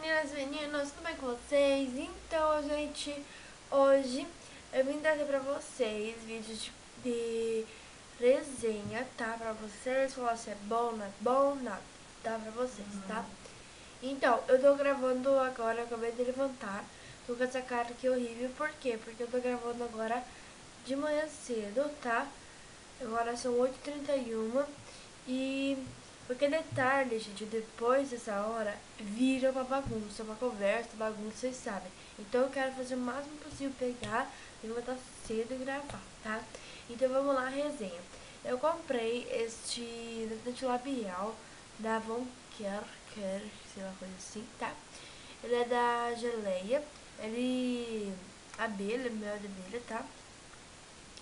meninas e meninos, tudo bem com vocês? Então, gente, hoje eu vim trazer pra vocês vídeos de, de resenha, tá? Pra vocês falar se é bom, não é bom, nada, tá? Pra vocês, tá? Então, eu tô gravando agora, acabei de levantar, tô com essa cara aqui horrível, por quê? Porque eu tô gravando agora de manhã cedo, tá? Agora são 8h31 e porque de tarde, gente, depois dessa hora, vira uma bagunça, uma conversa, bagunça, vocês sabem. Então eu quero fazer o máximo possível pegar, levantar cedo e gravar, tá? Então vamos lá, resenha. Eu comprei este hidratante labial da Von sei lá, coisa assim, tá? Ele é da geleia, ele... abelha, mel de abelha, tá?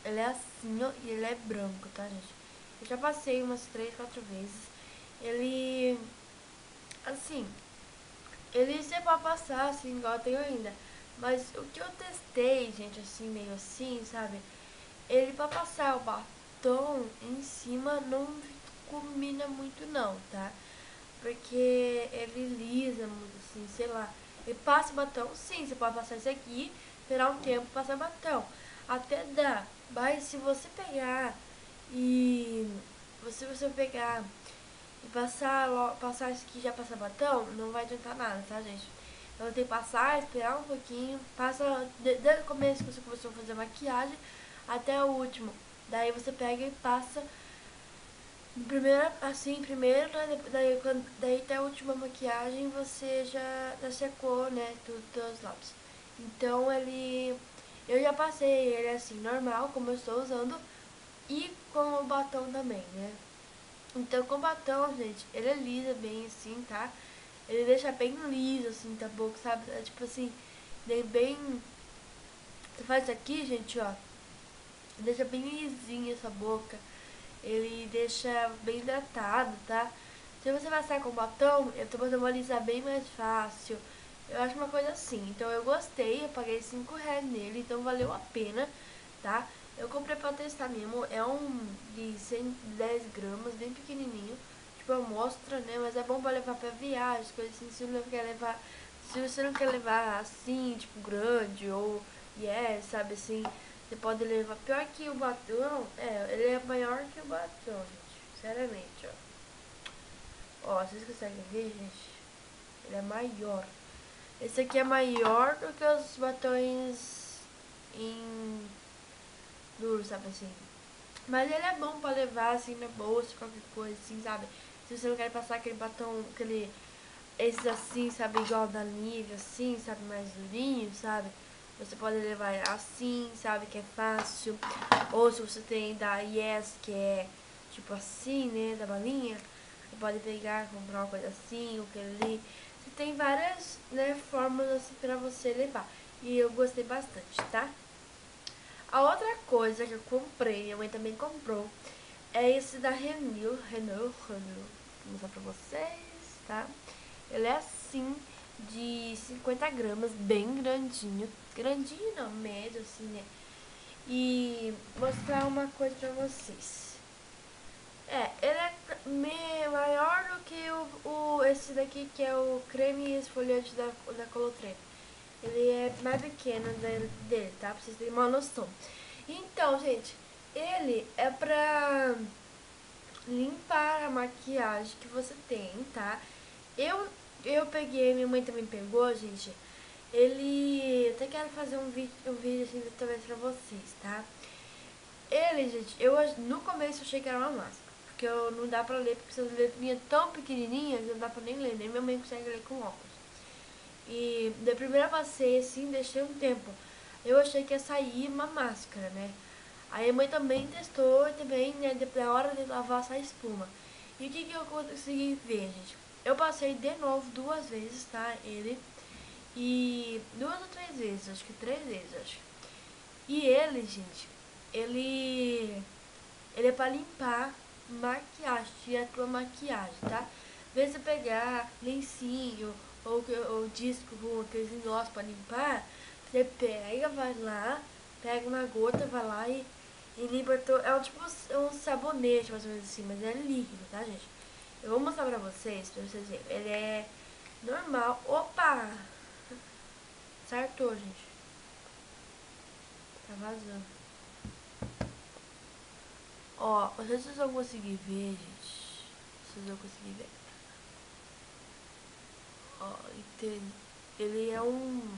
Ele é assim, ó, e ele é branco, tá, gente? Eu já passei umas 3, 4 vezes ele, assim, ele você pode passar, assim, igual eu tenho ainda. Mas o que eu testei, gente, assim, meio assim, sabe? Ele pra passar o batom em cima não combina muito não, tá? Porque ele lisa muito, assim, sei lá. Ele passa o batom, sim, você pode passar isso aqui, esperar um tempo passar batom. Até dá. Mas se você pegar e... Se você pegar e passar, passar isso aqui já passar batom, não vai adiantar nada, tá, gente? Então tem que passar, esperar um pouquinho, passa desde o começo que você começou a fazer maquiagem até o último. Daí você pega e passa primeiro, assim, primeiro, né, daí, quando, daí até a última maquiagem você já, já secou, né, tudo os lábios. Então ele, eu já passei ele assim, normal, como eu estou usando, e com o batom também, né. Então com batom, gente, ele alisa bem assim, tá? Ele deixa bem liso, assim, tá boca, sabe? É, tipo assim, bem... Você faz aqui, gente, ó. Deixa bem lisinha essa boca. Ele deixa bem hidratado, tá? Se você passar com batom, eu tô botando alisar bem mais fácil. Eu acho uma coisa assim. Então eu gostei, eu paguei 5 reais nele, então valeu a pena, tá? Testar mesmo, é um de 110 gramas, bem pequenininho, tipo amostra, né, mas é bom pra levar pra viagem, coisas assim, se você não quer levar, se você não quer levar assim, tipo grande, ou yes, sabe assim, você pode levar, pior que o batom, é, ele é maior que o batom, gente, sinceramente, ó. Ó, vocês conseguem ver, gente? Ele é maior. Esse aqui é maior do que os batons em duro, sabe assim. Mas ele é bom pra levar assim na bolsa, qualquer coisa assim, sabe? Se você não quer passar aquele batom, aquele. Esses assim, sabe, igual da Nivea, assim, sabe, mais durinho, sabe? Você pode levar assim, sabe, que é fácil. Ou se você tem da Yes, que é tipo assim, né, da balinha, você pode pegar, comprar uma coisa assim, ou ali. Você tem várias, né, formas assim pra você levar. E eu gostei bastante, tá? A outra coisa que eu comprei, minha mãe também comprou, é esse da Renew, Renew, Renew, vou mostrar pra vocês, tá? Ele é assim, de 50 gramas, bem grandinho, grandinho não, médio assim, né? E mostrar uma coisa pra vocês. É, ele é maior do que o, o esse daqui, que é o creme esfoliante da, da Colotrem. Ele é mais pequeno dele, tá? Pra vocês terem uma noção. Então, gente, ele é pra limpar a maquiagem que você tem, tá? Eu, eu peguei, minha mãe também pegou, gente. Ele, até quero fazer um vídeo, um vídeo assim talvez pra vocês, tá? Ele, gente, eu no começo achei que era uma máscara. Porque eu não dá pra ler, porque essas letrinhas tão pequenininhas, não dá pra nem ler, nem minha mãe consegue ler com óculos. E da primeira passei assim, deixei um tempo. Eu achei que ia sair uma máscara, né? Aí a mãe também testou e também, né, na hora de lavar essa espuma. E o que, que eu consegui ver, gente? Eu passei de novo duas vezes, tá? Ele. E duas ou três vezes, acho que três vezes, acho. E ele, gente, ele. Ele é pra limpar maquiagem, tirar a tua maquiagem, tá? Vê se pegar lencinho ou, ou disco com aqueles negócios pra limpar, você pega, vai lá, pega uma gota, vai lá e, e limpa todo. É um tipo um sabonete, mais ou menos assim, mas é líquido, tá, gente? Eu vou mostrar pra vocês, pra vocês verem. Ele é normal. Opa! Certo, gente. Tá vazando. Ó, vocês vão conseguir ver, gente. Vocês vão conseguir ver. Ó, ele é um...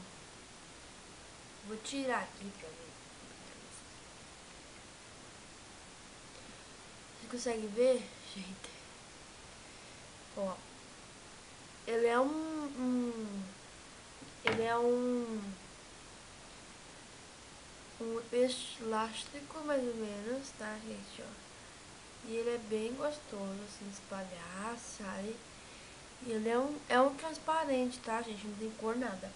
Vou tirar aqui pra ver. Você consegue ver, gente? Ó. Ele é um, um ele é um um elástico mais ou menos, tá gente, ó. E ele é bem gostoso, assim, espalhar, sai. E ele é um, é um transparente, tá gente, não tem cor nada,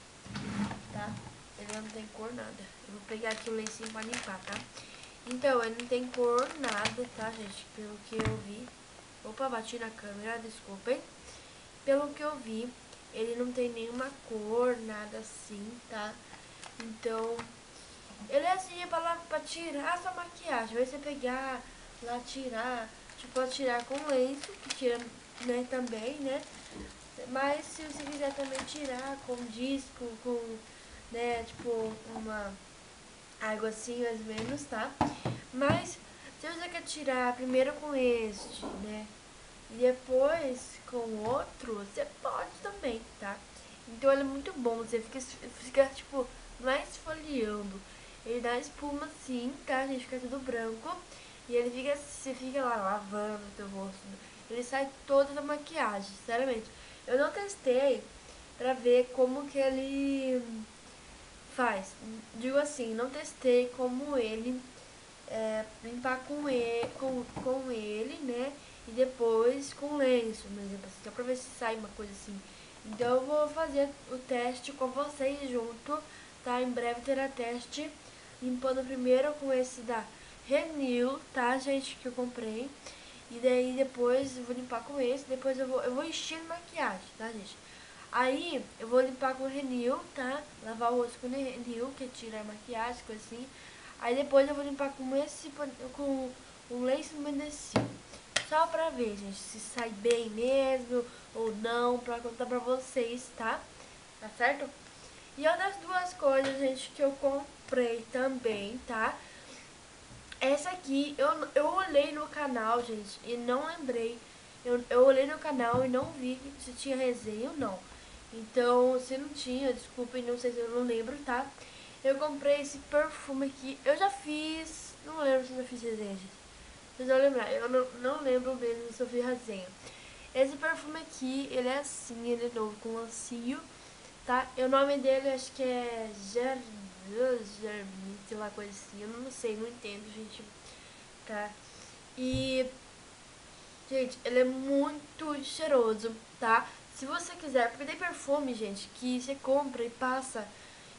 tá? Ele não tem cor nada. Eu vou pegar aqui o lencinho pra limpar, tá? Então, ele não tem cor nada, tá gente, pelo que eu vi. Opa, bati na câmera, desculpem. Pelo que eu vi, ele não tem nenhuma cor, nada assim, tá? Então, ele é assim, é pra, pra tirar a sua maquiagem. Vai você pegar, lá tirar, tipo, tirar com lenço, que tira, né, também, né? Mas se você quiser também tirar com disco, com, né, tipo, uma água assim, mais ou menos, tá? Mas se você quer tirar primeiro com este, né? E depois com outro, você pode também, tá? Então ele é muito bom, você fica, fica tipo, mais folheando. Ele dá espuma assim, tá? A gente fica tudo branco. E ele fica, você fica lá lavando o teu rosto. Ele sai toda a maquiagem, sinceramente. Eu não testei pra ver como que ele faz. Digo assim, não testei como ele é, limpar com ele, com, com ele, né? E depois com lenço, por exemplo, assim, só pra ver se sai uma coisa assim. Então eu vou fazer o teste com vocês junto, tá? Em breve terá teste, limpando primeiro com esse da Renew, tá, gente, que eu comprei. E daí depois eu vou limpar com esse, depois eu vou, eu vou encher maquiagem, tá, gente? Aí eu vou limpar com Renew, tá? Lavar o rosto com Renew, que tira a maquiagem, coisa assim. Aí depois eu vou limpar com esse, com o lenço umedecido. Só pra ver, gente, se sai bem mesmo ou não, pra contar pra vocês, tá? Tá certo? E outras duas coisas, gente, que eu comprei também, tá? Essa aqui, eu, eu olhei no canal, gente, e não lembrei. Eu, eu olhei no canal e não vi se tinha resenha ou não. Então, se não tinha, desculpem, não sei se eu não lembro, tá? Eu comprei esse perfume aqui. Eu já fiz. Não lembro se eu já fiz resenha, gente. Vocês vão lembrar. Eu não, não lembro mesmo se eu fiz resenha. Esse perfume aqui, ele é assim, ele é novo, com lacio, tá? E o nome dele acho que é Ger... Sei lá, coisa assim. Eu não sei, não entendo, gente. Tá? E... Gente, ele é muito cheiroso, tá? Se você quiser, porque tem perfume, gente, que você compra e passa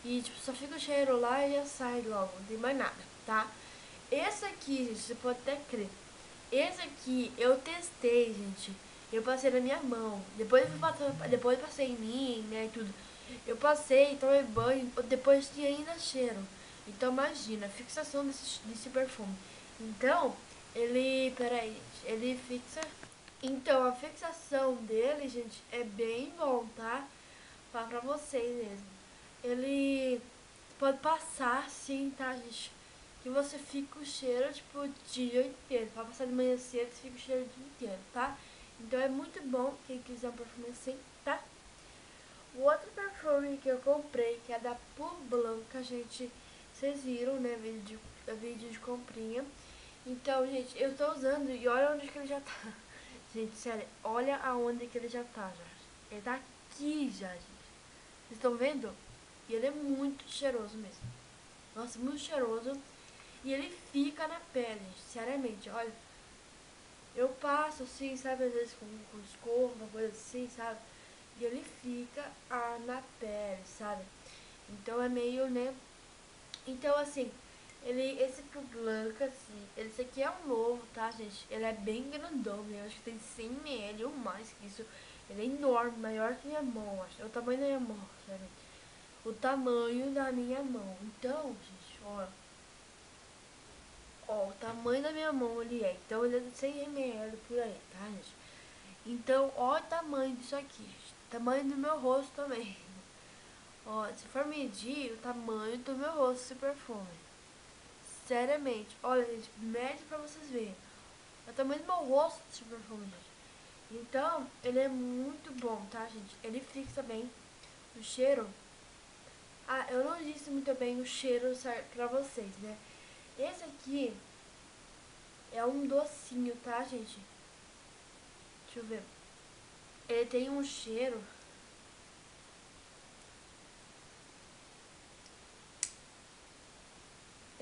e tipo, só fica o cheiro lá e já sai logo, não tem mais nada, tá? Esse aqui, gente, você pode até crer. Esse aqui eu testei, gente. Eu passei na minha mão. Depois eu passei, depois eu passei em mim, né, tudo. Eu passei, tomei banho, depois tinha ainda cheiro. Então imagina, a fixação desse, desse perfume. Então, ele, peraí, ele fixa... Então, a fixação dele, gente, é bem bom, tá? Falar pra vocês mesmo ele pode passar sim, tá, gente? Que você fica o cheiro, tipo, o dia inteiro. Pode passar de manhã cedo, você fica o cheiro o dia inteiro, tá? Então é muito bom quem quiser um perfume assim, tá? O outro perfume que eu comprei, que é da Pur Blanca, gente, vocês viram, né, vídeo de, vídeo de comprinha. Então, gente, eu tô usando e olha onde que ele já tá. Gente, sério, olha aonde que ele já tá, já. Ele tá aqui já, gente. Vocês estão vendo? E ele é muito cheiroso mesmo. Nossa, muito cheiroso. E ele fica na pele, sinceramente, olha. Eu passo assim, sabe, às vezes com, com escova, uma coisa assim, sabe? E ele fica ah, na pele, sabe? Então é meio, né? Então assim, ele, esse pro Blanca, assim, esse aqui é um novo, tá, gente? Ele é bem grandão, né? Eu acho que tem 100 ml ou mais que isso. Ele é enorme, maior que minha mão, acho. É o tamanho da minha mão, sabe? o tamanho da minha mão. Então, gente, ó. Ó, o tamanho da minha mão ele é. Então ele é de 100 ml por aí, tá, gente? Então, ó o tamanho disso aqui, gente. tamanho do meu rosto também. Ó, se for medir o tamanho do meu rosto esse perfume. Seriamente. Olha, gente, mede pra vocês verem. É o tamanho do meu rosto esse perfume, gente. Então, ele é muito bom, tá, gente? Ele fixa bem o cheiro. Ah, eu não disse muito bem o cheiro pra vocês, né? Esse aqui é um docinho, tá, gente? Deixa eu ver. Ele tem um cheiro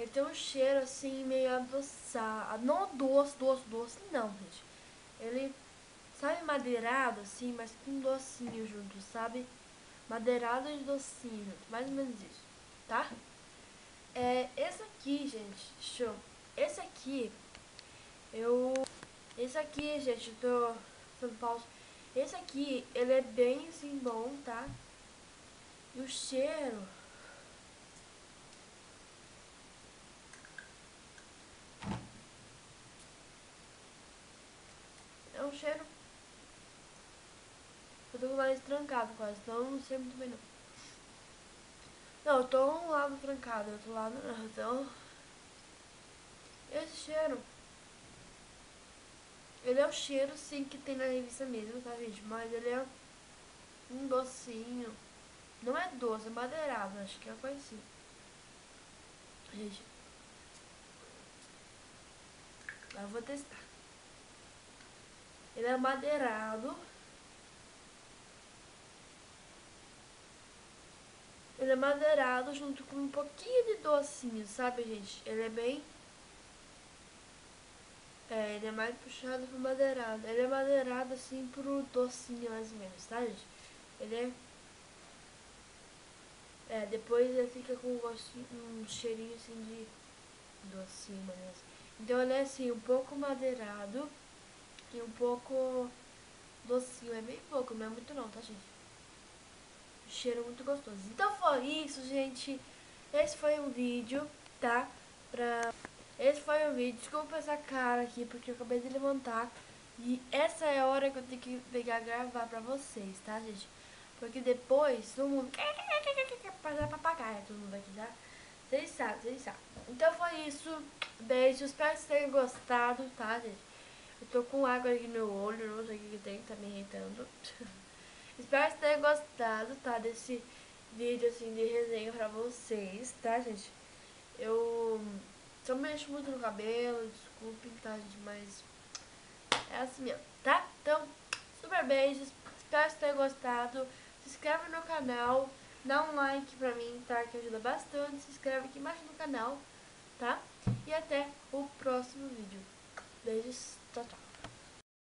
Ele tem um cheiro assim meio adoçado. Não doce, doce, doce, não, gente. Ele, sabe, madeirado assim, mas com docinho junto, sabe? Madeirado e docinho, mais ou menos isso, tá? É, esse aqui, gente, show. Esse aqui, eu... Esse aqui, gente, eu tô fazendo pausa. Esse aqui, ele é bem assim bom, tá? E o cheiro cheiro. Eu tô com o nariz trancado quase, então não sei muito bem não. Não, eu tô um lado trancado, outro lado não, então... Esse cheiro... Ele é o cheiro, sim, que tem na revista mesmo, tá, gente? Mas ele é um docinho. Não é doce, é madeirado, acho que é coisa assim. Gente... Eu vou testar. Ele é madeirado. Ele é madeirado junto com um pouquinho de docinho, sabe, gente? Ele é bem... É, ele é mais puxado pro madeirado. Ele é madeirado, assim, pro docinho, mais ou menos, tá, gente? Ele é... É, depois ele fica com um, gostinho, um cheirinho, assim, de docinho, mas... Então ele é, assim, um pouco madeirado e um pouco docinho. É bem pouco, não é muito não, tá, gente? cheiro muito gostoso. Então foi isso, gente. Esse foi o vídeo, tá? Pra... Esse foi o vídeo. Desculpa essa cara aqui, porque eu acabei de levantar. E essa é a hora que eu tenho que pegar gravar pra vocês, tá, gente? Porque depois todo mundo... Passar papagaio, todo mundo aqui, tá? Vocês sabem, vocês sabem. Então foi isso. Beijo. Espero que vocês tenham gostado, tá, gente? Eu tô com água aqui no meu olho, não sei o que tem, tá me irritando. Espero que tenham gostado, tá, desse vídeo, assim, de resenha pra vocês, tá, gente? Eu só mexo muito no cabelo, desculpem, tá, gente, mas é assim mesmo, tá? Então, super beijos, espero que tenham gostado. Se inscreve no canal, dá um like pra mim, tá, que ajuda bastante. Se inscreve aqui embaixo no canal, tá? E até o próximo vídeo. Beijos.